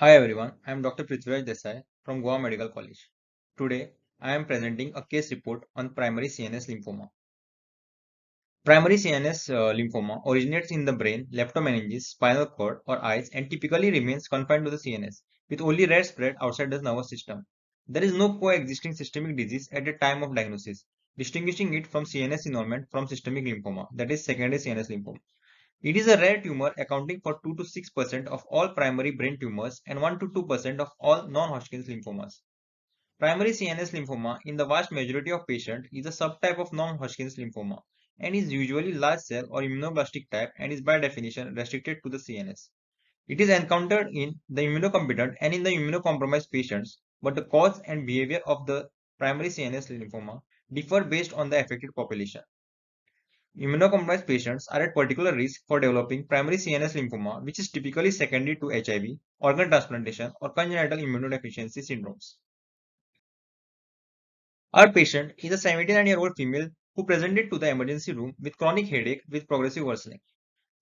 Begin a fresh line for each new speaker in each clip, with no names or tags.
Hi everyone, I am Dr. Prithviraj Desai from Goa Medical College. Today, I am presenting a case report on primary CNS lymphoma. Primary CNS uh, lymphoma originates in the brain, leptomeninges, spinal cord, or eyes and typically remains confined to the CNS, with only rare spread outside the nervous system. There is no coexisting systemic disease at the time of diagnosis, distinguishing it from CNS involvement from systemic lymphoma, that is secondary CNS lymphoma. It is a rare tumor accounting for 2 to 6% of all primary brain tumors and 1 to 2% of all non-Hodgkin's lymphomas. Primary CNS lymphoma in the vast majority of patients is a subtype of non-Hodgkin's lymphoma and is usually large cell or immunoblastic type and is by definition restricted to the CNS. It is encountered in the immunocompetent and in the immunocompromised patients, but the cause and behavior of the primary CNS lymphoma differ based on the affected population. Immunocompromised patients are at particular risk for developing primary CNS lymphoma, which is typically secondary to HIV, organ transplantation, or congenital immunodeficiency syndromes. Our patient is a 79-year-old female who presented to the emergency room with chronic headache with progressive worsening.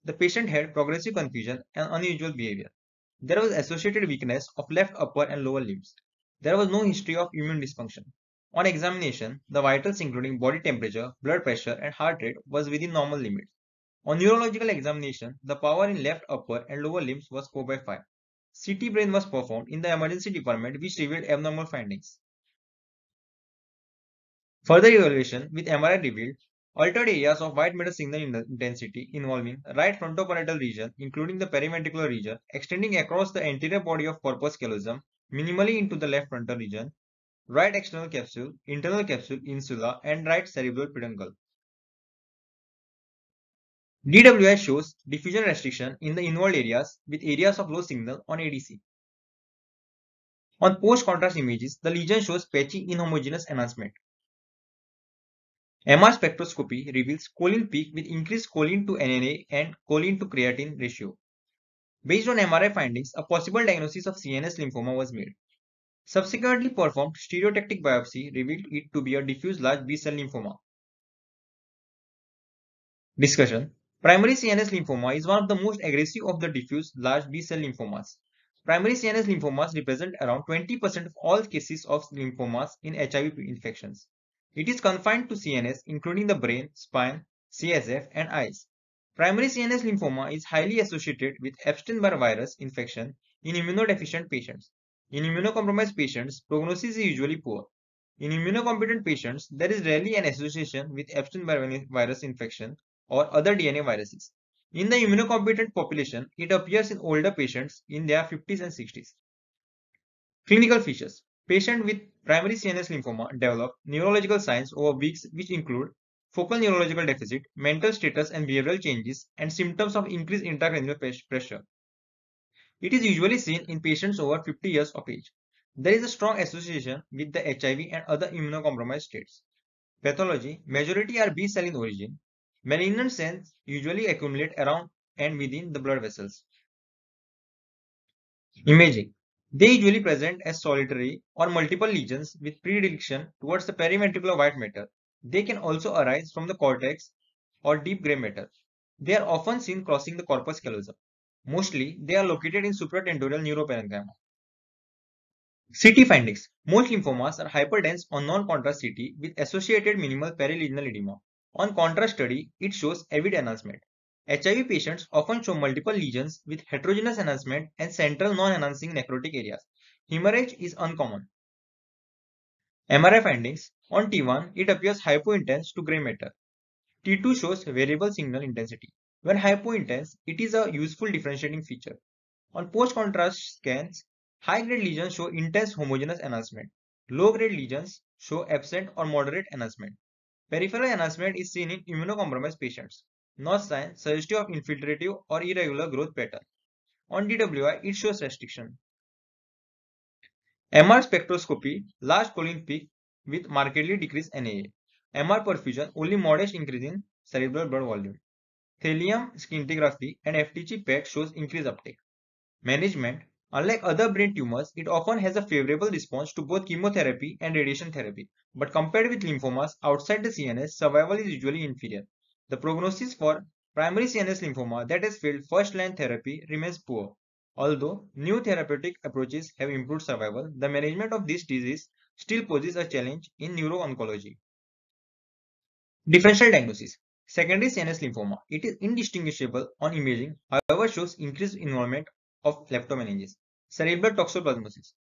The patient had progressive confusion and unusual behavior. There was associated weakness of left upper and lower limbs. There was no history of immune dysfunction. On examination, the vitals including body temperature, blood pressure and heart rate was within normal limits. On neurological examination, the power in left upper and lower limbs was 4 by 5. CT brain was performed in the emergency department which revealed abnormal findings. Further evaluation with MRI revealed altered areas of white matter signal intensity involving right frontoparietal region including the periventricular region extending across the anterior body of corpus callosum minimally into the left frontal region right external capsule, internal capsule, insula, and right cerebral peduncle. DWI shows diffusion restriction in the involved areas with areas of low signal on ADC. On post-contrast images, the lesion shows patchy inhomogeneous enhancement. MR spectroscopy reveals choline peak with increased choline to NAA and choline to creatine ratio. Based on MRI findings, a possible diagnosis of CNS lymphoma was made. Subsequently performed stereotactic biopsy revealed it to be a diffuse large B-cell lymphoma. Discussion Primary CNS lymphoma is one of the most aggressive of the diffuse large B-cell lymphomas. Primary CNS lymphomas represent around 20% of all cases of lymphomas in HIV infections. It is confined to CNS including the brain, spine, CSF and eyes. Primary CNS lymphoma is highly associated with Epstein-Barr virus infection in immunodeficient patients. In immunocompromised patients, prognosis is usually poor. In immunocompetent patients, there is rarely an association with Epstein-Barr virus infection or other DNA viruses. In the immunocompetent population, it appears in older patients in their 50s and 60s. Clinical features. Patient with primary CNS lymphoma develop neurological signs over weeks which include focal neurological deficit, mental status and behavioral changes, and symptoms of increased intracranial pressure. It is usually seen in patients over 50 years of age. There is a strong association with the HIV and other immunocompromised states. Pathology, majority are B cell in origin. Malignant cells usually accumulate around and within the blood vessels. Imaging. They usually present as solitary or multiple lesions with predilection towards the periventricular white matter. They can also arise from the cortex or deep gray matter. They are often seen crossing the corpus callosum. Mostly, they are located in supratentorial neuroparenchyma. CT findings. Most lymphomas are hyperdense on non-contrast CT with associated minimal perilesional edema. On contrast study, it shows avid enhancement. HIV patients often show multiple lesions with heterogeneous enhancement and central non-enhancing necrotic areas. Hemorrhage is uncommon. MRI findings. On T1, it appears hypointense to gray matter. T2 shows variable signal intensity. When hypointense, it is a useful differentiating feature. On post-contrast scans, high-grade lesions show intense homogeneous enhancement. Low-grade lesions show absent or moderate enhancement. Peripheral enhancement is seen in immunocompromised patients. No sign suggestive of infiltrative or irregular growth pattern. On DWI, it shows restriction. MR spectroscopy, large choline peak with markedly decreased NAA. MR perfusion, only modest increase in cerebral blood volume. Thallium scintigraphy and FDG PET shows increased uptake. Management Unlike other brain tumors, it often has a favorable response to both chemotherapy and radiation therapy. But compared with lymphomas outside the CNS, survival is usually inferior. The prognosis for primary CNS lymphoma that has failed first-line therapy remains poor. Although new therapeutic approaches have improved survival, the management of this disease still poses a challenge in neuro-oncology. Differential diagnosis. Secondary CNS lymphoma. It is indistinguishable on imaging, however shows increased involvement of leptomeninges. Cerebral toxoplasmosis.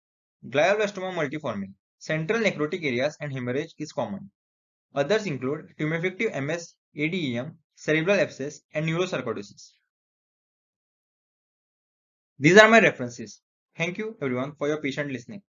Glioblastoma multiforme. Central necrotic areas and hemorrhage is common. Others include tumefactive MS, ADEM, cerebral abscess, and neurosarcoidosis. These are my references. Thank you everyone for your patient listening.